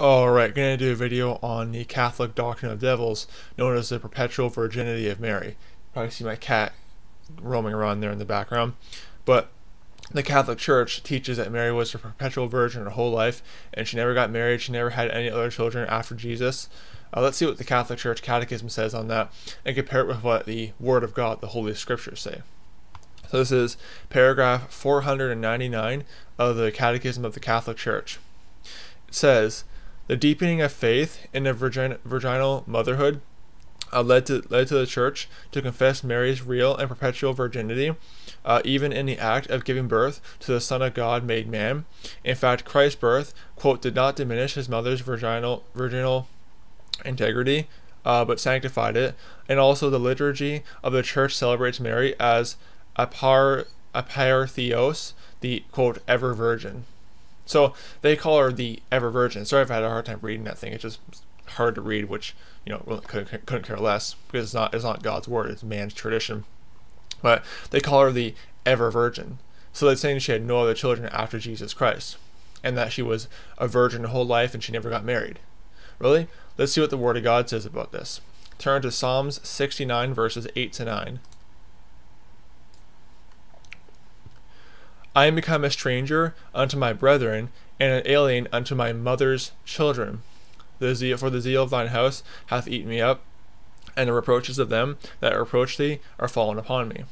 Alright, gonna do a video on the Catholic doctrine of devils, known as the perpetual virginity of Mary. Probably see my cat roaming around there in the background. But the Catholic Church teaches that Mary was a perpetual virgin her whole life, and she never got married, she never had any other children after Jesus. Uh, let's see what the Catholic Church Catechism says on that, and compare it with what the Word of God, the Holy Scriptures, say. So this is paragraph 499 of the Catechism of the Catholic Church. It says, the deepening of faith in the virgin, virginal motherhood uh, led to led to the church to confess Mary's real and perpetual virginity, uh, even in the act of giving birth to the Son of God made man. In fact, Christ's birth, quote, did not diminish his mother's virginal virginal integrity, uh, but sanctified it. And also, the liturgy of the church celebrates Mary as a par a theos, the quote ever virgin. So they call her the Ever Virgin. Sorry if I had a hard time reading that thing. It's just hard to read, which you know couldn't, couldn't care less because it's not it's not God's word. It's man's tradition. But they call her the Ever Virgin. So they're saying she had no other children after Jesus Christ, and that she was a virgin her whole life and she never got married. Really? Let's see what the Word of God says about this. Turn to Psalms 69 verses 8 to 9. I am become a stranger unto my brethren, and an alien unto my mother's children. The zeal for the zeal of thine house hath eaten me up, and the reproaches of them that reproach thee are fallen upon me.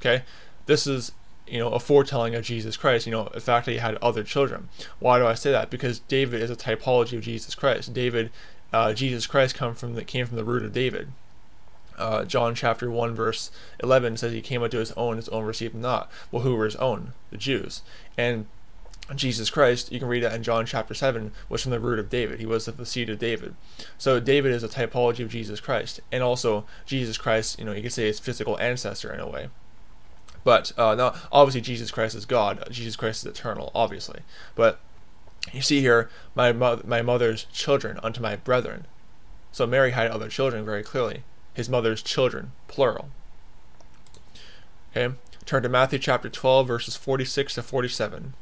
Okay, this is you know a foretelling of Jesus Christ. You know the fact that he had other children. Why do I say that? Because David is a typology of Jesus Christ. David, uh, Jesus Christ come from the came from the root of David uh, John chapter 1 verse 11 says he came unto his own, his own received not. Well, who were his own? The Jews. And Jesus Christ, you can read that in John chapter 7, was from the root of David. He was of the seed of David. So David is a typology of Jesus Christ. And also, Jesus Christ, you know, you could say his physical ancestor in a way. But uh, now, obviously, Jesus Christ is God. Jesus Christ is eternal, obviously. But you see here, my, mo- my mother's children unto my brethren. So Mary had other children very clearly his mother's children, plural. Okay, turn to Matthew chapter 12, verses 46 to 47.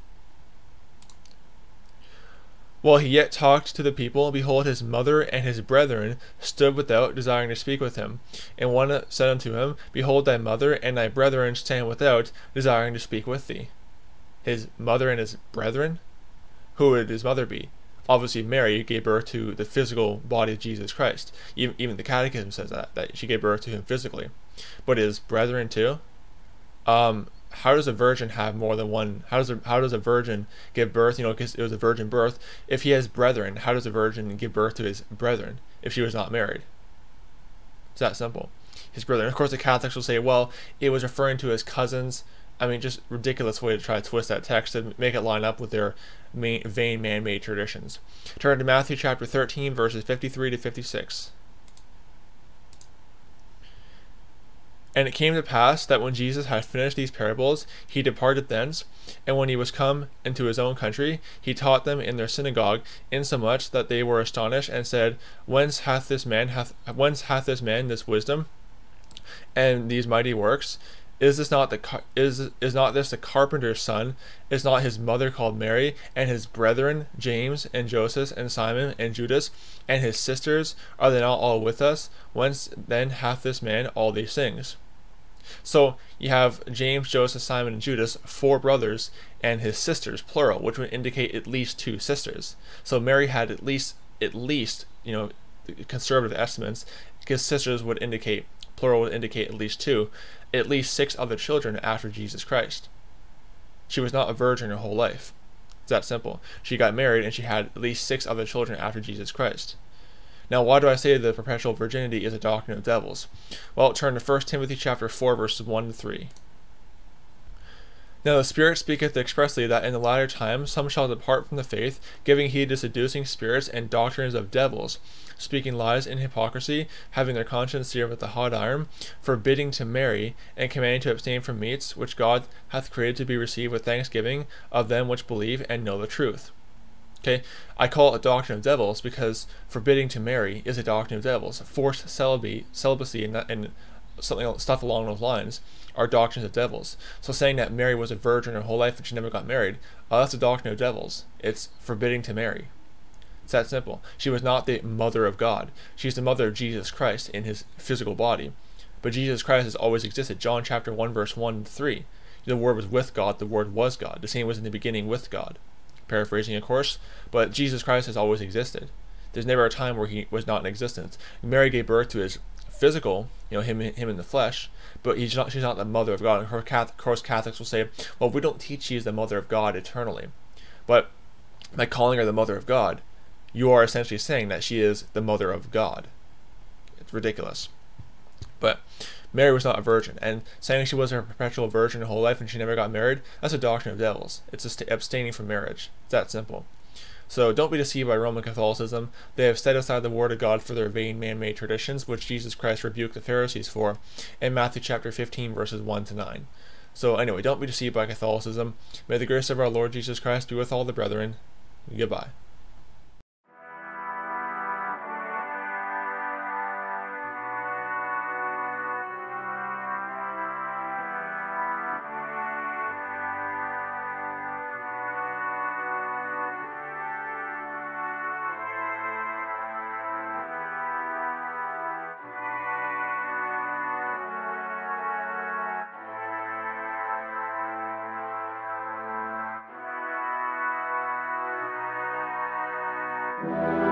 While he yet talked to the people, behold, his mother and his brethren stood without, desiring to speak with him. And one said unto him, Behold, thy mother and thy brethren stand without, desiring to speak with thee. His mother and his brethren? Who would his mother be? Obviously Mary gave birth to the physical body of Jesus Christ. Even, even the Catechism says that that she gave birth to him physically, but his brethren too. Um, how does a virgin have more than one? How does a, how does a virgin give birth? You know, because it was a virgin birth. If he has brethren, how does a virgin give birth to his brethren if she was not married? It's that simple. His brethren. Of course, the Catholics will say, well, it was referring to his cousins I mean, just ridiculous way to try to twist that text to make it line up with their main, vain man-made traditions. Turn to Matthew chapter 13, verses 53 to 56. And it came to pass that when Jesus had finished these parables, he departed thence, and when he was come into his own country, he taught them in their synagogue, insomuch that they were astonished, and said, Whence hath this man hath whence hath this man this wisdom and these mighty works? Is this not the is is not this the carpenter's son? Is not his mother called Mary, and his brethren James and Joseph and Simon and Judas, and his sisters are they not all with us? Whence then hath this man all these things? So you have James, Joseph, Simon, and Judas, four brothers, and his sisters, plural, which would indicate at least two sisters. So Mary had at least at least you know conservative estimates, because sisters would indicate plural would indicate at least two, at least six other children after Jesus Christ. She was not a virgin her whole life. It's that simple. She got married and she had at least six other children after Jesus Christ. Now, why do I say the perpetual virginity is a doctrine of devils? Well, turn to 1 Timothy chapter 4, verses 1 to 3. Now the Spirit speaketh expressly that in the latter time some shall depart from the faith, giving heed to seducing spirits and doctrines of devils, speaking lies in hypocrisy, having their conscience seared with a hot iron, forbidding to marry, and commanding to abstain from meats which God hath created to be received with thanksgiving of them which believe and know the truth. Okay, I call it a doctrine of devils because forbidding to marry is a doctrine of devils. Forced celibacy, celibacy and, and something stuff along those lines are doctrines of devils. So saying that Mary was a virgin her whole life and she never got married, uh, that's a doctrine of devils. It's forbidding to marry. It's that simple. She was not the mother of God. She's the mother of Jesus Christ in his physical body. But Jesus Christ has always existed. John chapter 1 verse 1 and 3. The word was with God, the word was God. The same was in the beginning with God. Paraphrasing of course, but Jesus Christ has always existed. There's never a time where he was not in existence. Mary gave birth to his physical, you know, him him in the flesh, but he's not she's not the mother of God. Her Catholic, of course Catholics will say, well, we don't teach she is the mother of God eternally. But by calling her the mother of God, you are essentially saying that she is the mother of God. It's ridiculous. But Mary was not a virgin, and saying she was a perpetual virgin her whole life and she never got married, that's a doctrine of devils. It's just abstaining from marriage. It's that simple. So don't be deceived by Roman Catholicism. They have set aside the Word of God for their vain man made traditions, which Jesus Christ rebuked the Pharisees for in Matthew chapter 15, verses 1 to 9. So, anyway, don't be deceived by Catholicism. May the grace of our Lord Jesus Christ be with all the brethren. Goodbye. Música